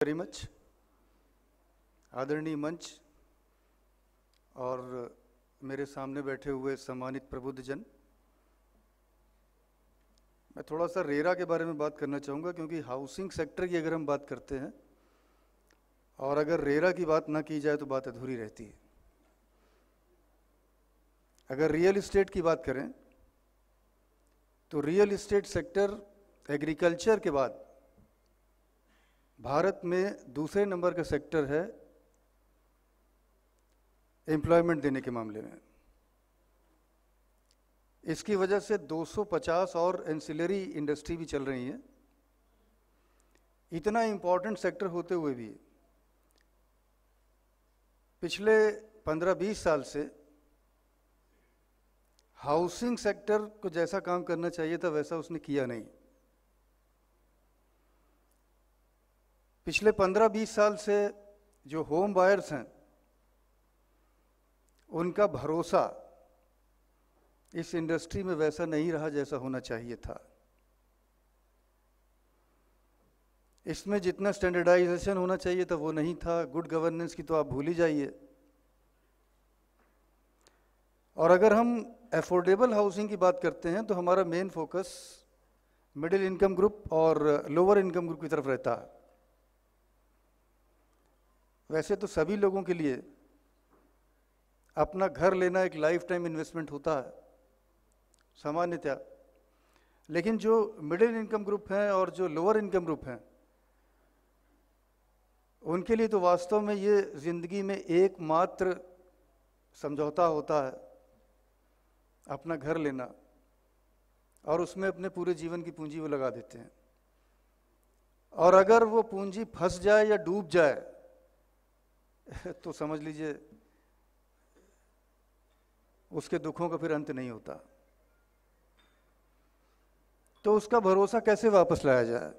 Very much आदरणीय मंच और मेरे सामने बैठे हुए सम्मानित प्रबुद्धजन, मैं थोड़ा सा रेरा के बारे में बात करना चाहूँगा क्योंकि हाउसिंग सेक्टर की अगर हम बात करते हैं और अगर रेरा की बात ना की जाए तो बात अधूरी रहती है। अगर रियल इस्टेट की बात करें तो रियल इस्टेट सेक्टर एग्रीकल्चर के बाद भारत में दूसरे नंबर का सेक्टर है एम्प्लॉयमेंट देने के मामले में। इसकी वजह से 250 और एंसिलरी इंडस्ट्री भी चल रही है। इतना इम्पोर्टेंट सेक्टर होते हुए भी पिछले 15-20 साल से हाउसिंग सेक्टर को जैसा काम करना चाहिए था, वैसा उसने किया नहीं। पिछले 15-20 साल से जो होम बायर्स हैं, उनका भरोसा इस इंडस्ट्री में वैसा नहीं रहा जैसा होना चाहिए था। इसमें जितना स्टैंडर्डाइजेशन होना चाहिए था, वो नहीं था। गुड गवर्नेंस की तो आप भूल ही जाइए। और अगर हम एफोर्डेबल हाउसिंग की बात करते हैं तो हमारा main focus middle income group और लोअर इनकम ग्रुप की तरफ़ रहता है। वैसे तो सभी लोगों के लिए अपना घर लेना एक लाइफ टाइम इन्वेस्टमेंट होता है, सामान्यतया। लेकिन जो मिडिल इनकम ग्रुप हैं और जो लोअर इनकम ग्रुप हैं, उनके लिए तो वास्तव में ये ज़िंदगी में एकमात्र समझौता होता है अपना घर लेना और उसमें अपने पूरे जीवन की पूंजी वो लगा देते हैं। और अगर वो पूंजी फंस जाए या डूब जाए तो समझ लीजिए, उसके दुखों का फिर अंत नहीं होता। तो उसका भरोसा कैसे वापस लाया जाए?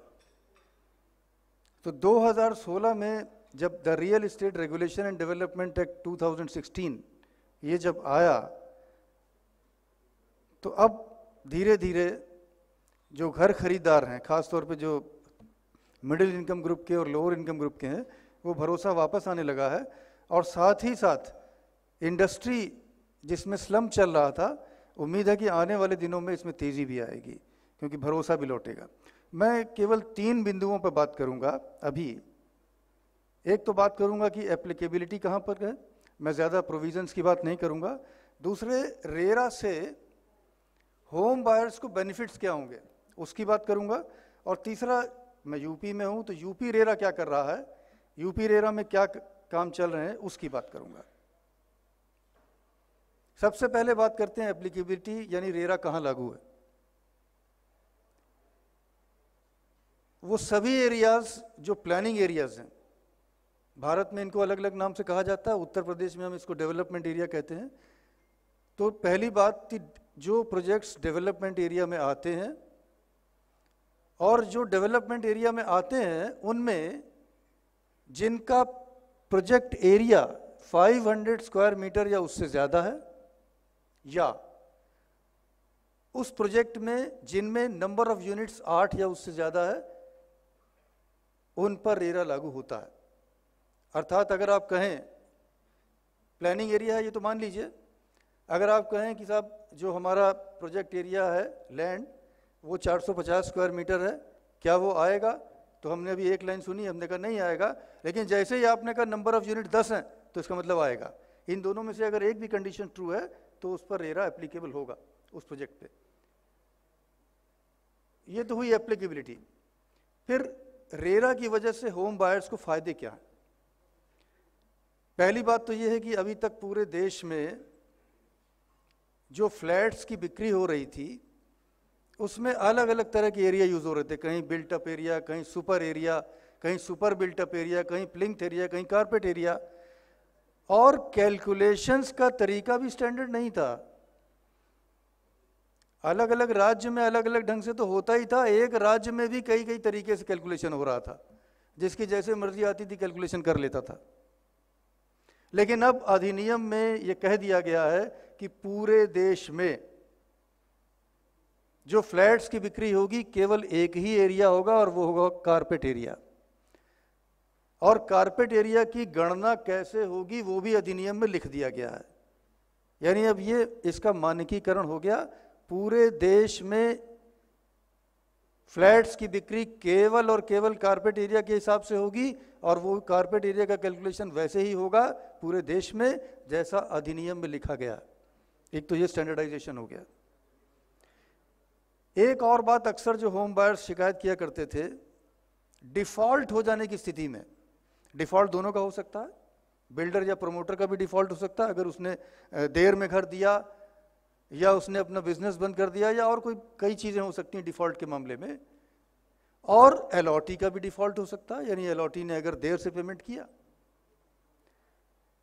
तो 2016 में जब the real estate regulation and development act 2016 ये जब आया तो अब धीरे धीरे जो घर खरीदार हैं, खासतौर पे जो मिडिल इनकम ग्रुप के और लोअर इनकम ग्रुप के हैं वो भरोसा वापस आने लगा है। और साथ ही साथ इंडस्ट्री जिसमें स्लम चल रहा था, उम्मीद है कि आने वाले दिनों में इसमें तेज़ी भी आएगी, क्योंकि भरोसा भी लौटेगा। मैं केवल तीन बिंदुओं पर बात करूँगा अभी। एक तो बात करूँगा कि एप्लीकेबिलिटी कहाँ पर है। मैं ज़्यादा प्रोविजंस की बात नहीं करूँगा। दूसरे, रेरा से होम बायर्स को बेनिफिट्स क्या होंगे, उसकी बात करूँगा। और तीसरा, मैं यूपी में हूँ तो यूपी रेरा क्या कर रहा है? यूपी रेरा में क्या काम चल रहे हैं, उसकी बात करूँगा। सबसे पहले बात करते हैं एप्लीकेबिलिटी यानी रेरा कहाँ लागू है। वो सभी एरियाज़ जो प्लानिंग एरियाज़ हैं, भारत में इनको अलग अलग नाम से कहा जाता है, उत्तर प्रदेश में हम इसको डेवलपमेंट एरिया कहते हैं। तो पहली बात थी जो प्रोजेक्ट्स डेवलपमेंट एरिया में आते हैं, और जो डेवलपमेंट एरिया में आते हैं, उनमें जिनका प्रोजेक्ट एरिया 500 स्क्वायर मीटर या उससे ज़्यादा है, या उस प्रोजेक्ट में जिनमें नंबर ऑफ़ यूनिट्स आठ या उससे ज़्यादा है, उन पर रेरा लागू होता है। अर्थात अगर आप कहें प्लानिंग एरिया है, ये तो मान लीजिए। अगर आप कहें कि साहब, जो हमारा प्रोजेक्ट एरिया है लैंड वो 450 स्क्वायर मीटर है, क्या वो आएगा? तो हमने अभी एक लाइन सुनी, हमने कहा, नहीं आएगा। लेकिन जैसे ही आपने कहा, नंबर ऑफ़ यूनिट 10 हैं तो इसका मतलब आएगा। इन दोनों में से अगर एक भी कंडीशन ट्रू है तो उस पर रेरा एप्लीकेबल होगा, उस प्रोजेक्ट पे। ये तो हुई एप्लीकेबिलिटी। फिर रेरा की वजह से होम बायर्स को फ़ायदे क्या हैं? पहली बात तो ये है कि अभी तक पूरे देश में जो फ्लैट्स की बिक्री हो रही थी उसमें अलग अलग तरह के एरिया यूज़ हो रहे थे। कहीं बिल्ट अप एरिया कहीं सुपर एरिया कहीं सुपर बिल्ट अप एरिया कहीं प्लिंथ एरिया कहीं कारपेट एरिया और कैलकुलेशंस का तरीका भी स्टैंडर्ड नहीं था। अलग अलग राज्य में अलग अलग ढंग से तो होता ही था। एक राज्य में भी कई कई तरीके से कैलकुलेशन हो रहा था। जिसकी जैसे मर्ज़ी आती थी कैलकुलेशन कर लेता था। लेकिन अब अधिनियम में यह कह दिया गया है कि पूरे देश में जो फ्लैट्स की बिक्री होगी केवल एक ही एरिया होगा और वो होगा कारपेट एरिया। और कारपेट एरिया की गणना कैसे होगी वो भी अधिनियम में लिख दिया गया है। यानी अब ये इसका मानकीकरण हो गया। पूरे देश में फ्लैट्स की बिक्री केवल और केवल कारपेट एरिया के हिसाब से होगी और वो कारपेट एरिया का कैलकुलेशन वैसे ही होगा पूरे देश में जैसा अधिनियम में लिखा गया। एक तो ये स्टैंडर्डाइजेशन हो गया। एक और बात अक्सर जो होम बायर्स शिकायत किया करते थे, डिफ़ॉल्ट हो जाने की स्थिति में, डिफ़ॉल्ट दोनों का हो सकता है, बिल्डर या प्रमोटर का भी डिफ़ॉल्ट हो सकता है, अगर उसने देर में घर दिया, या उसने अपना बिज़नेस बंद कर दिया, या और कोई, कई चीज़ें हो सकती हैं डिफ़ॉल्ट के मामले में, और एलओटी का भी डिफ़ॉल्ट हो सकता है, यानी एलओटी ने अगर देर से पेमेंट किया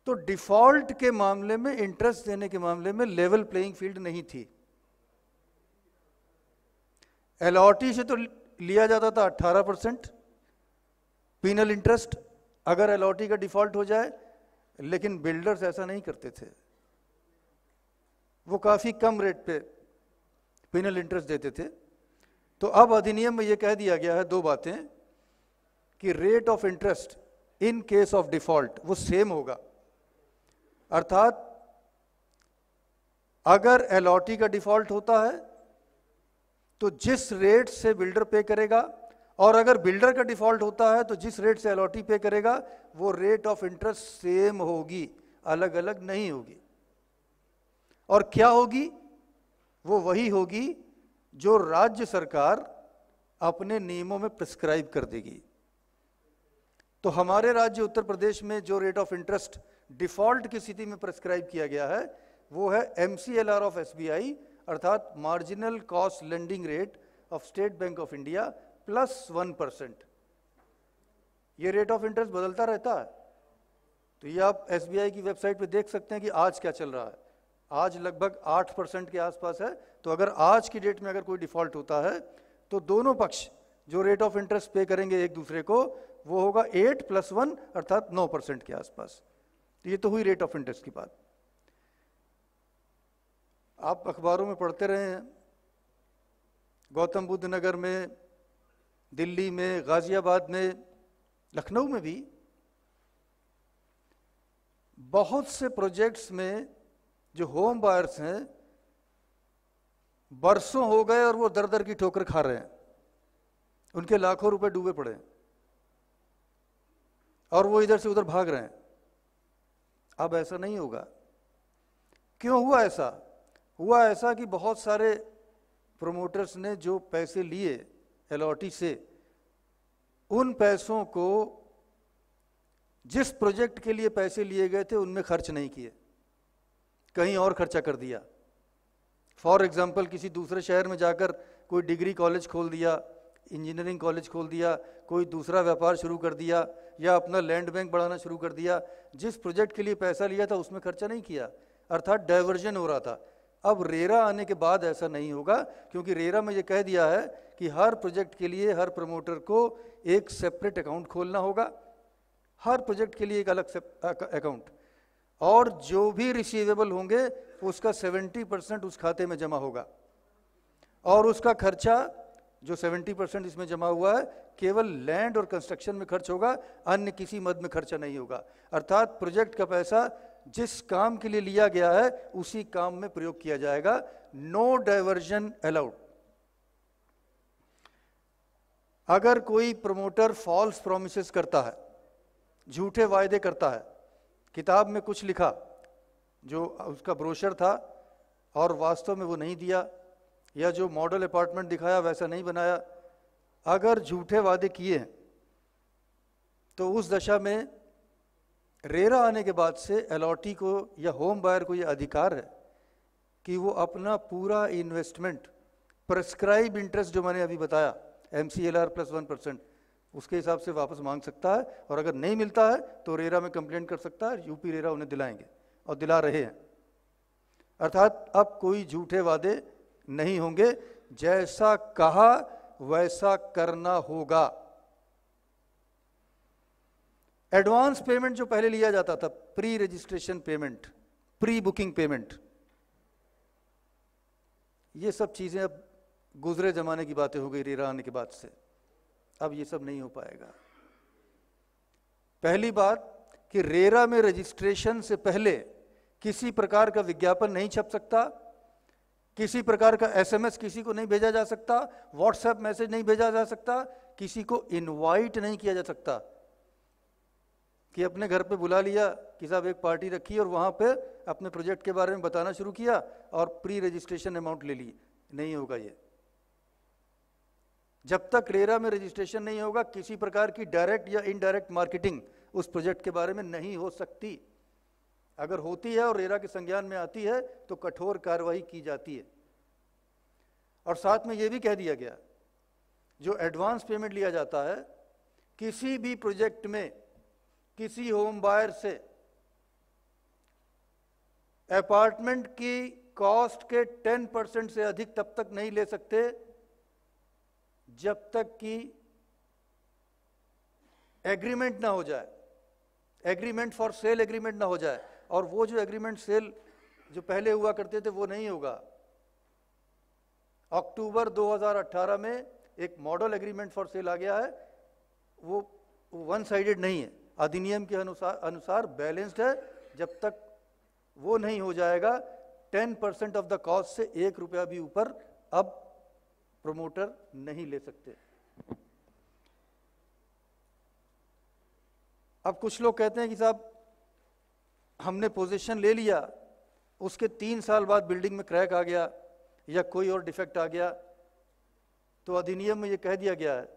तो डिफ़ॉल्ट के मामले में, इंटरेस्ट देने के मामले में, लेवल प्लेइंग फ़ील्ड नहीं थी। एलओटी से तो लिया जाता था 18 परसेंट पीनल इंटरेस्ट अगर एलओटी का डिफ़ॉल्ट हो जाए, लेकिन बिल्डर्स ऐसा नहीं करते थे। वो काफ़ी कम रेट पे पिनल इंटरेस्ट देते थे। तो अब अधिनियम में ये कह दिया गया है दो बातें, कि rate of interest in case of default वो सेम होगा। अर्थात, अगर एलओटी का डिफ़ॉल्ट होता है तो जिस रेट से बिल्डर पे करेगा, और अगर बिल्डर का डिफ़ॉल्ट होता है तो जिस रेट से एलओटी पे करेगा, वो रेट ऑफ़ इंटरेस्ट सेम होगी अलग अलग नहीं होगी। और क्या होगी? वो वही होगी जो राज्य सरकार अपने नियमों में प्रिस्क्राइब कर देगी। तो हमारे राज्य उत्तर प्रदेश में जो रेट ऑफ़ इंटरेस्ट डिफ़ॉल्ट की स्थिति में प्रिस्क्राइब किया गया है, वो है एमसीएलआर ऑफ़ एसबीआई अर्थात marginal cost lending rate of State Bank of India plus one percent ये रेट ऑफ़ इंटरेस्ट बदलता रहता है। तो ये आप एसबीआई की वेबसाइट पे देख सकते हैं कि आज क्या चल रहा है। आज लगभग आठ परसेंट के आसपास है। तो अगर आज की डेट में अगर कोई डिफ़ॉल्ट होता है तो दोनों पक्ष जो रेट ऑफ़ इंटरेस्ट पे करेंगे एक दूसरे को, वो होगा एट प्लस वन अर्थात नौ परसेंट के आसपास। तो ये तो हुई रेट ऑफ़ इंटरेस्ट की बात। आप अखबारों में पढ़ते रहे हैं। गौतम बुद्ध नगर में, दिल्ली में, गाजियाबाद में, लखनऊ में भी बहुत से प्रोजेक्ट्स में जो होम बायर्स हैं, बरसों हो गए और वो दर दर की ठोकर खा रहे हैं। उनके लाखों रुपए डूबे पड़े हैं। और वो इधर से उधर भाग रहे हैं। अब ऐसा नहीं होगा। क्यों हुआ ऐसा? हुआ ऐसा कि बहुत सारे प्रोमोटर्स ने जो पैसे लिए एलओटी से, उन पैसों को जिस प्रोजेक्ट के लिए पैसे लिए गए थे, उनमें खर्च नहीं किए। कहीं और खर्चा कर दिया। फॉर एग्ज़ाम्पल किसी दूसरे शहर में जाकर कोई डिग्री कॉलेज खोल दिया इंजीनियरिंग कॉलेज खोल दिया, कोई दूसरा व्यापार शुरू कर दिया, या अपना लैंड बैंक बढ़ाना शुरू कर दिया, जिस प्रोजेक्ट के लिए पैसा लिया था, उसमें खर्चा नहीं किया। अर्थात डाइवर्जन हो रहा था। अब रेरा आने के बाद ऐसा नहीं होगा, क्योंकि रेरा में ये कह दिया है कि हर प्रोजेक्ट के लिए हर प्रमोटर को एक सेपरेट अकाउंट खोलना होगा। हर प्रोजेक्ट के लिए एक अलग अकाउंट और जो भी रिसीवेबल होंगे, उसका 70 परसेंट उस खाते में जमा होगा। और उसका खर्चा, जो 70 परसेंट इसमें जमा हुआ है, केवल लैंड और कंस्ट्रक्शन में खर्च होगा, अन्य किसी मद में खर्चा नहीं होगा। अर्थात प्रोजेक्ट का पैसा जिस काम के लिए लिया गया है, उसी काम में प्रयोग किया जाएगा। नो डाइवर्जन अलाउड अगर कोई प्रमोटर फॉल्स प्रोमिस करता है, झूठे वायदे करता है, किताब में कुछ लिखा, जो उसका ब्रोशर था, और वास्तव में वो नहीं दिया, या जो मॉडल अपार्टमेंट दिखाया, वैसा नहीं बनाया, अगर झूठे वादे किए हैं तो उस दशा में रेरा आने के बाद से एलॉटी को या होम बायर को यह अधिकार है कि वो अपना पूरा इन्वेस्टमेंट प्रेस्क्राइब इंटरेस्ट जो मैंने अभी बताया M C L R plus one percent उसके हिसाब से वापस मांग सकता है और अगर नहीं मिलता है तो रेरा में कंप्लेंट कर सकता है, यूपी रेरा उन्हें दिलाएँगे और दिला रहे हैं। अर्थात अब कोई झूठे वादे नहीं होंगे, जैसा कहा, वैसा करना होगा। एडवांस पेमेंट जो पहले लिया जाता था pre registration payment pre booking payment ये सब चीज़ें अब गुजरे जमाने की बातें हो गई रेरा आने के बाद से। अब ये सब नहीं हो पाएगा। पहली बात कि रेरा में रजिस्ट्रेशन से पहले किसी प्रकार का विज्ञापन नहीं छप सकता, किसी प्रकार का एसएमएस किसी को नहीं भेजा जा सकता व्हाट्सएप मैसेज नहीं भेजा जा सकता, किसी को इनवाइट नहीं किया जा सकता। कि अपने घर पे बुला लिया कि साहब एक पार्टी रखी और वहाँ पे अपने प्रोजेक्ट के बारे में बताना शुरू किया और प्री रजिस्ट्रेशन अमाउंट ले ली। नहीं होगा ये। जब तक रेरा में रजिस्ट्रेशन नहीं होगा, किसी प्रकार की डायरेक्ट या इनडायरेक्ट मार्केटिंग उस प्रोजेक्ट के बारे में नहीं हो सकती। अगर होती है और रेरा के संज्ञान में आती है तो कठोर कार्रवाई की जाती है। और साथ में यह भी कह दिया गया, जो एडवांस पेमेंट लिया जाता है, किसी भी प्रोजेक्ट में किसी होम बायर से। अपार्टमेंट की कॉस्ट के 10 परसेंट से अधिक तब तक नहीं ले सकते, जब तक कि एग्रीमेंट ना हो जाए। एग्रीमेंट फॉर सेल एग्रीमेंट ना हो जाए। और वो जो एग्रीमेंट सेल जो पहले हुआ करते थे, वो नहीं होगा। अक्टूबर 2018 में एक मॉडल एग्रीमेंट फॉर सेल आ गया है। वो वन साइडेड नहीं है। अधिनियम के अनुसार अनुसार बैलेंस्ड है। जब तक वो नहीं हो जाएगा 10 परसेंट ऑफ़ द कॉस्ट से एक रुपया भी ऊपर अब प्रमोटर नहीं ले सकते। अब कुछ लोग कहते हैं कि साहब, हमने पोजीशन ले लिया, उसके तीन साल बाद बिल्डिंग में क्रैक आ गया या कोई और डिफेक्ट आ गया तो अधिनियम में यह कह दिया गया है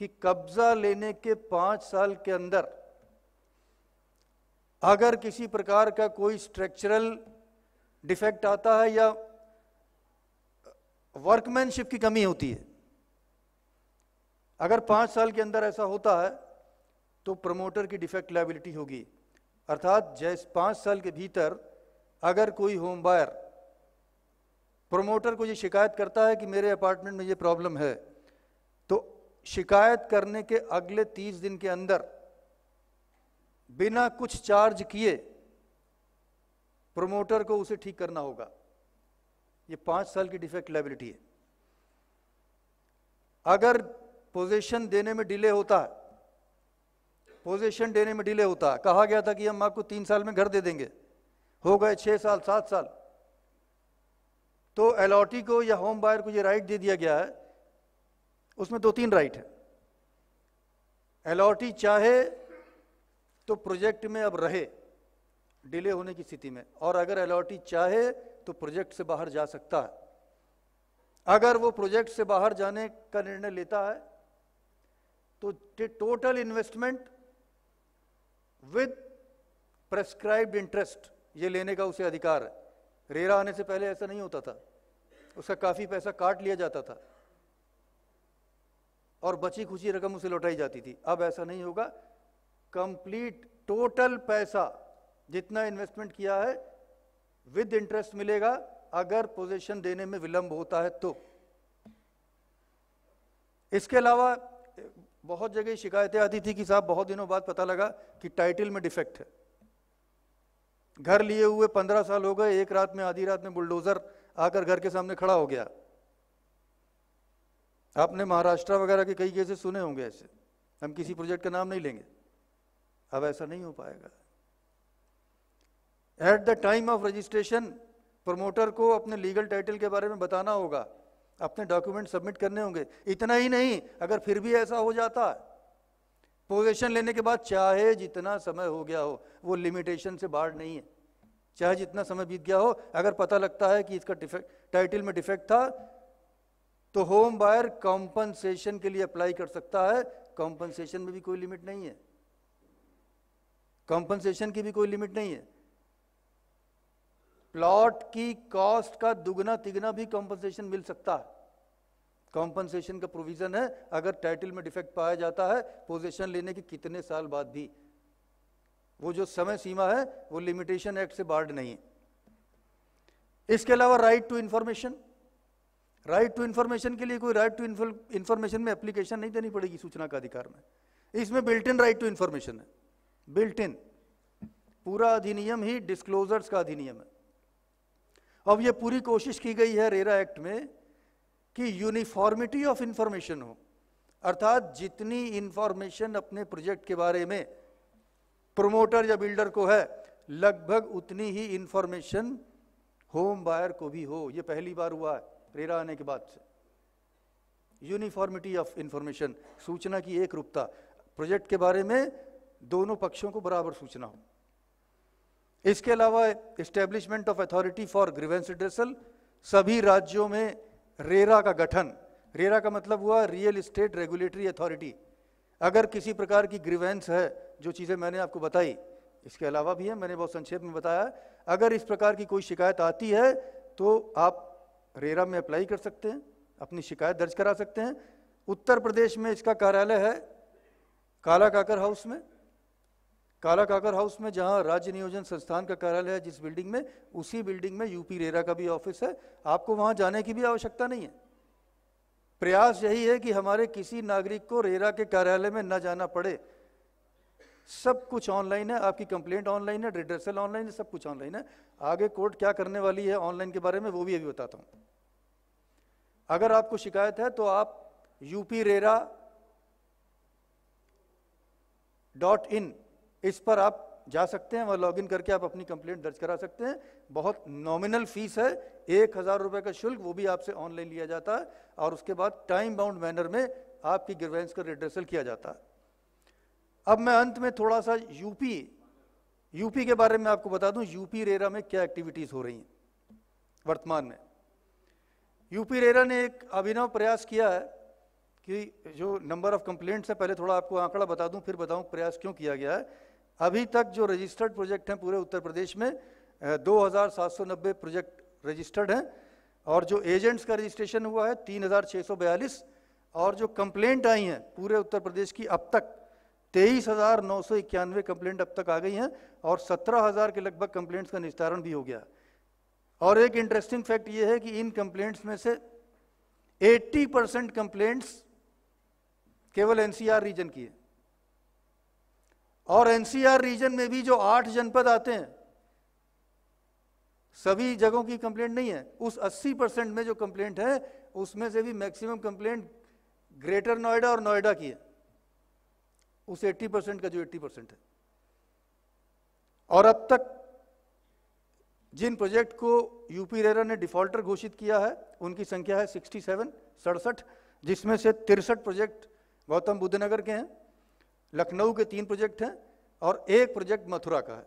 कि कब्जा लेने के पाँच साल के अंदर, अगर किसी प्रकार का कोई स्ट्रक्चरल डिफेक्ट आता है या वर्कमैनशिप की कमी होती है, अगर पाँच साल के अंदर ऐसा होता है तो प्रमोटर की डिफेक्ट लाइबिलिटी होगी। अर्थात जैसे पाँच साल के भीतर अगर कोई होम बायर प्रमोटर को ये शिकायत करता है कि मेरे अपार्टमेंट में ये प्रॉब्लम है शिकायत करने के अगले तीस दिन के अंदर बिना कुछ चार्ज किए प्रमोटर को उसे ठीक करना होगा। ये पाँच साल की डिफेक्ट लाइबिलिटी है। अगर पोजीशन देने में डिले होता है पोजीशन देने में डिले होता है, कहा गया था कि हम आपको तीन साल में घर दे देंगे, हो गए छह साल, सात साल तो एलॉटी को या होम बायर को ये राइट दे दिया गया है उसमें दो तीन राइट है। एलॉटी चाहे तो प्रोजेक्ट में अब रहे, डिले होने की स्थिति में। और अगर एलॉटी चाहे तो प्रोजेक्ट से बाहर जा सकता है। अगर वो प्रोजेक्ट से बाहर जाने का निर्णय लेता है तो total investment with prescribed interest ये लेने का उसे अधिकार है। रेरा आने से पहले ऐसा नहीं होता था। उसका काफ़ी पैसा काट लिया जाता था। और बची खुची रकम उसे लौटाई जाती थी। अब ऐसा नहीं होगा। कंप्लीट टोटल पैसा जितना इन्वेस्टमेंट किया है, विद इंटरेस्ट मिलेगा। अगर पोजीशन देने में विलंब होता है तो। इसके अलावा, बहुत जगह शिकायतें आती थी कि साहब, बहुत दिनों बाद पता लगा कि टाइटल में डिफेक्ट है। घर लिए हुए पंद्रह साल हो गए, एक रात में, आधी रात में बुलडोजर आकर घर के सामने खड़ा हो गया। आपने महाराष्ट्र वगैरह के कई केसेस सुने होंगे ऐसे। हम किसी प्रोजेक्ट का नाम नहीं लेंगे। अब ऐसा नहीं हो पाएगा। At the time of registration promoter को अपने लीगल टाइटल के बारे में बताना होगा। अपने डॉक्यूमेंट सबमिट करने होंगे। इतना ही नहीं, अगर फिर भी ऐसा हो जाता पोजीशन लेने के बाद चाहे जितना समय हो गया हो, वो लिमिटेशन से बाहर नहीं है। चाहे जितना समय बीत गया हो, अगर पता लगता है कि इसका डिफेक्ट टाइटल में डिफेक्ट था तो होम बायर कॉम्पनसेशन के लिए अप्लाई कर सकता है। कॉम्पनसेशन में भी कोई लिमिट नहीं है। कॉम्पनसेशन की भी कोई लिमिट नहीं है। प्लॉट की कॉस्ट का दुगना तिगना भी कॉम्पनसेशन मिल सकता है। कॉम्पनसेशन का प्रोविज़न है। अगर टाइटल में डिफेक्ट पाया जाता है पोजीशन लेने के कितने साल बाद भी। वो जो समय सीमा है, वो लिमिटेशन एक्ट से बार्ड नहीं है। इसके अलावा right to information right to information के लिए कोई राइट टू इन्फॉर्मेशन में एप्लीकेशन नहीं देनी पड़ेगी सूचना का अधिकार में। इसमें built in right to information है। बिल्ट इन पूरा अधिनियम ही डिस्क्लोजर्स का अधिनियम है। अब ये पूरी कोशिश की गई है रेरा एक्ट में कि यूनिफॉर्मिटी ऑफ़ इंफॉर्मेशन हो। अर्थात जितनी इंफॉर्मेशन अपने प्रोजेक्ट के बारे में प्रोमोटर या बिल्डर को है, लगभग उतनी ही इंफॉर्मेशन होम बायर को भी हो। ये पहली बार हुआ है। रेरा आने के बाद से यूनिफॉर्मिटी ऑफ़ इंफॉर्मेशन सूचना की एक रूपता प्रोजेक्ट के बारे में दोनों पक्षों को बराबर सूचना हो। इसके अलावा establishment of authority for grievance redressal सभी राज्यों में रेरा का गठन, रेरा का मतलब हुआ रियल इस्टेट रेगुलेटरी अथॉरिटी अगर किसी प्रकार की ग्रीवेंस है, जो चीज़ें मैंने आपको बताई, इसके अलावा भी है, मैंने बहुत संक्षेप में बताया, अगर इस प्रकार की कोई शिकायत आती है तो आप रेरा में अप्लाई कर सकते हैं, अपनी शिकायत दर्ज करा सकते हैं। उत्तर प्रदेश में इसका कार्यालय है काला काकर हाउस में। काला काकर हाउस में जहाँ राज्य नियोजन संस्थान का कार्यालय है, जिस बिल्डिंग में, उसी बिल्डिंग में यूपी रेरा का भी ऑफ़िस है। आपको वहाँ जाने की भी आवश्यकता नहीं है। प्रयास यही है कि हमारे किसी नागरिक को रेरा के कार्यालय में न जाना पड़े। सब कुछ ऑनलाइन है, आपकी कंप्लेंट ऑनलाइन है रिड्रेसल ऑनलाइन है, सब कुछ ऑनलाइन है। आगे कोर्ट क्या करने वाली है ऑनलाइन के बारे में, वो भी अभी बताता हूँ। अगर आपको शिकायत है तो आप यूपी रेरा डॉट इन इस पर आप जा सकते हैं, वहाँ लॉगिन करके आप अपनी कंप्लेंट दर्ज करा सकते हैं। बहुत नॉमिनल फ़ीस है, एक हज़ार रुपए का शुल्क, वो भी आपसे ऑनलाइन लिया जाता है, और उसके बाद टाइम बाउंड मैनर में आपकी ग्रीवेंस का रिड्रेसल किया जाता है। अब मैं अंत में थोड़ा सा यूपी यूपी के बारे में आपको बता दूँ, यूपी रेरा में क्या एक्टिविटीज़ हो रही हैं वर्तमान में। यूपी रेरा ने एक अभिनव प्रयास किया है कि जो नंबर ऑफ़ कंप्लेंट्स है, पहले थोड़ा आपको आंकड़ा बता दूँ, फिर बताऊँ प्रयास क्यों किया गया है। अभी तक जो रजिस्टर्ड प्रोजेक्ट हैं पूरे उत्तर प्रदेश में दो हज़ार सात सौ नब्बे प्रोजेक्ट रजिस्टर्ड हैं और जो एजेंट्स का रजिस्ट्रेशन हुआ है, तीन हज़ार छः सौ बयालीस और जो कंप्लेंट आई हैं पूरे उत्तर प्रदेश की, अब तक तेईस हज़ार नौ सौ इक्यानवे कंप्लेंट अब तक आ गई हैं और सत्रह हज़ार के लगभग कंप्लेंट्स का निस्तारण भी हो गया। और एक इंटरेस्टिंग फैक्ट ये है कि इन कंप्लेंट्स में से 80 परसेंट कंप्लेंट्स केवल एनसीआर रीजन की है। और एनसीआर रीजन में भी जो आठ जनपद आते हैं, सभी जगहों की कंप्लेंट नहीं है। उस 80 परसेंट में जो कंप्लेंट है, उसमें से भी मैक्सिमम कंप्लेंट ग्रेटर नोएडा और नोएडा की है। उस 80 परसेंट का जो 80 परसेंट है। और अब तक जिन प्रोजेक्ट को यूपी रेरा ने डिफॉल्टर घोषित किया है, उनकी संख्या है 67 सेवन, सड़सठ, जिसमें से तिरसठ प्रोजेक्ट गौतम बुद्ध नगर के हैं, लखनऊ के तीन प्रोजेक्ट हैं और एक प्रोजेक्ट मथुरा का है।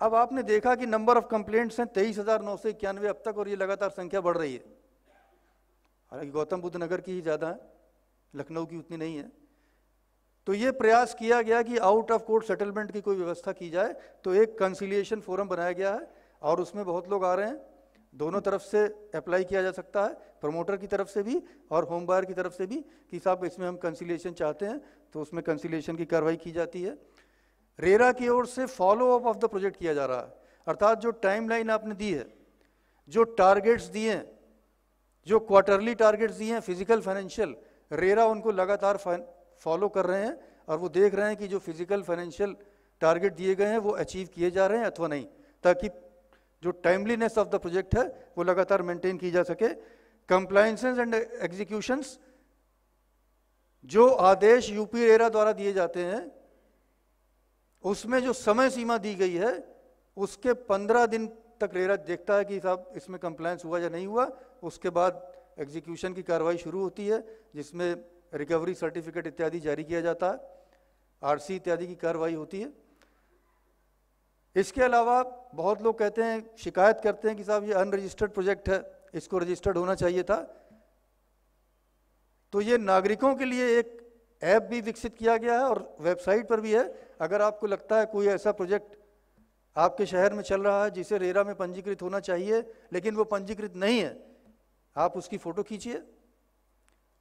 अब आपने देखा कि नंबर ऑफ़ कंप्लेंट्स हैं तेईस हज़ार नौ सौ इक्यानवे, अब तक और ये लगातार संख्या बढ़ रही है। हालाँकि गौतम बुद्ध नगर की ही ज़्यादा है, लखनऊ की उतनी नहीं है। तो ये प्रयास किया गया कि आउट ऑफ़ कोर्ट सेटलमेंट की कोई व्यवस्था की जाए तो एक कंसिलिएशन फोरम बनाया गया है और उसमें बहुत लोग आ रहे हैं। दोनों तरफ़ से अप्लाई किया जा सकता है प्रमोटर की तरफ़ से भी और होम बायर की तरफ़ से भी कि साहब इसमें हम कंसिलिएशन चाहते हैं तो उसमें कंसिलिएशन की कार्रवाई की जाती है। रेरा की ओर से follow up of the project किया जा रहा है। अर्थात जो टाइमलाइन आपने दी है, जो टारगेट्स दिए हैं जो क्वार्टरली टारगेट्स दिए हैं फ़िज़िकल फाइनेंशियल रेरा उनको लगातार फॉलो कर रहे हैं और वो देख रहे हैं कि जो फ़िज़िकल, फाइनेंशियल टारगेट दिए गए हैं, वो अचीव किए जा रहे हैं अथवा नहीं। ताकि जो टाइमलीनेस ऑफ़ द प्रोजेक्ट है, वो लगातार मेंटेन की जा सके। कंप्लाइंसेस एंड एग्जीक्यूशंस जो आदेश यूपी रेरा द्वारा दिए जाते हैं, उसमें जो समय सीमा दी गई है, उसके पंद्रह दिन तक रेरा देखता है कि साहब इसमें कंप्लायंस हुआ या नहीं हुआ। उसके बाद एग्जीक्यूशन की कार्रवाई शुरू होती है, जिसमें रिकवरी सर्टिफिकेट इत्यादि जारी किया जाता है आरसी इत्यादि की कार्रवाई होती है। इसके अलावा बहुत लोग कहते हैं, शिकायत करते हैं कि साहब ये अनरजिस्टर्ड प्रोजेक्ट है, इसको रजिस्टर्ड होना चाहिए था। तो ये नागरिकों के लिए एक ऐप भी विकसित किया गया है और वेबसाइट पर भी है। अगर आपको लगता है कोई ऐसा प्रोजेक्ट आपके शहर में चल रहा है, जिसे रेरा में पंजीकृत होना चाहिए, लेकिन वो पंजीकृत नहीं है, आप उसकी फ़ोटो खींचिए।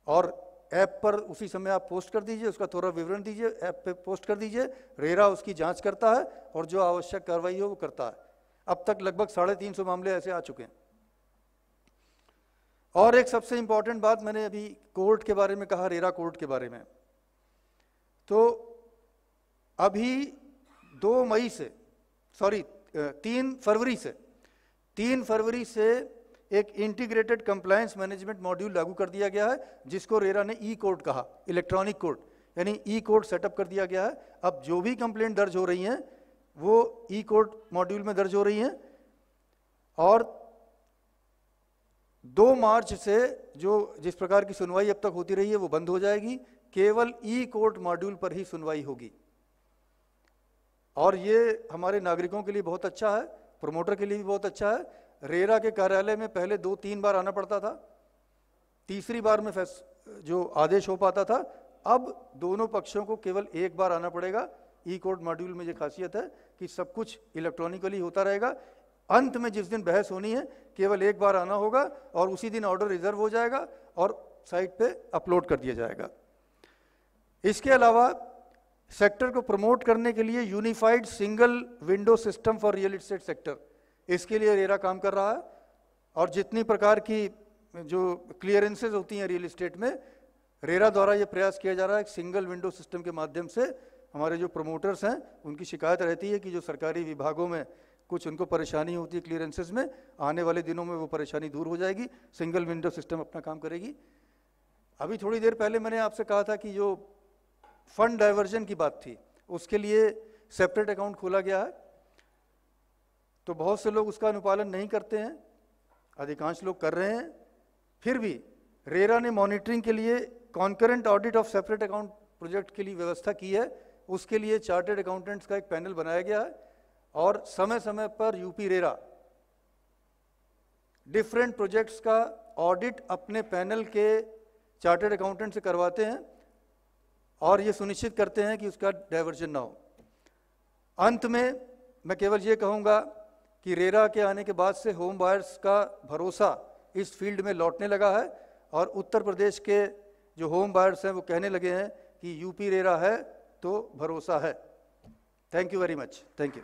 और ऐप पर उसी समय आप पोस्ट कर दीजिए, उसका थोड़ा विवरण दीजिए, ऐप पे पोस्ट कर दीजिए, रेरा उसकी जाँच करता है और जो आवश्यक कार्रवाई हो वो करता है। अब तक लगभग साढ़े तीन सौ मामले ऐसे आ चुके हैं। और एक सबसे इंपॉर्टेंट बात मैंने अभी कोर्ट के बारे में कहा, रेरा कोर्ट के बारे में। तो अभी दो मई से सॉरी तीन फरवरी से, तीन फरवरी से एक इंटीग्रेटेड कंप्लायंस मैनेजमेंट मॉड्यूल लागू कर दिया गया है, जिसको रेरा ने ई कोर्ट कहा इलेक्ट्रॉनिक कोर्ट यानी ई कोर्ट सेटअप कर दिया गया है। अब जो भी कंप्लेंट दर्ज हो रही हैं, वो ई कोर्ट मॉड्यूल में दर्ज हो रही हैं। और दो मार्च से जो जिस प्रकार की सुनवाई अब तक होती रही है, वो बंद हो जाएगी। केवल ई कोर्ट मॉड्यूल पर ही सुनवाई होगी। और ये हमारे नागरिकों के लिए बहुत अच्छा है प्रमोटर के लिए भी बहुत अच्छा है। रेरा के कार्यालय में पहले दो तीन बार आना पड़ता था। तीसरी बार में फैस, जो आदेश हो पाता था, अब दोनों पक्षों को केवल एक बार आना पड़ेगा। ई कोर्ट मॉड्यूल में ये खासियत है कि सब कुछ इलेक्ट्रॉनिकली होता रहेगा। अंत में जिस दिन बहस होनी है, केवल एक बार आना होगा और उसी दिन ऑर्डर रिज़र्व हो जाएगा और साइट पे अपलोड कर दिया जाएगा। इसके अलावा सेक्टर को प्रमोट करने के लिए unified single window system for real estate sector इसके लिए रेरा काम कर रहा है। और जितनी प्रकार की जो क्लियरेंसेज होती हैं रियल इस्टेट में, रेरा द्वारा ये प्रयास किया जा रहा है एक सिंगल विंडो सिस्टम के माध्यम से हमारे जो प्रमोटर्स हैं, उनकी शिकायत रहती है कि जो सरकारी विभागों में कुछ उनको परेशानी होती है क्लियरेंसेज में, आने वाले दिनों में वो परेशानी दूर हो जाएगी, सिंगल विंडो सिस्टम अपना काम करेगी। अभी थोड़ी देर पहले मैंने आपसे कहा था कि जो फंड डाइवर्जन की बात थी, उसके लिए सेपरेट अकाउंट खोला गया है। तो बहुत से लोग उसका अनुपालन नहीं करते हैं, अधिकांश लोग कर रहे हैं। फिर भी रेरा ने मॉनिटरिंग के लिए concurrent audit of separate account project के लिए व्यवस्था की है। उसके लिए चार्टेड अकाउंटेंट्स का एक पैनल बनाया गया है और समय समय पर यूपी रेरा डिफरेंट प्रोजेक्ट्स का ऑडिट अपने पैनल के चार्टेड अकाउंटेंट से करवाते हैं और ये सुनिश्चित करते हैं कि उसका डाइवर्जन ना हो। अंत में मैं केवल ये कहूँगा कि रेरा के आने के बाद से होम बायर्स का भरोसा इस फ़ील्ड में लौटने लगा है और उत्तर प्रदेश के जो होम बायर्स हैं वो कहने लगे हैं कि यूपी रेरा है तो भरोसा है। Thank you very much thank you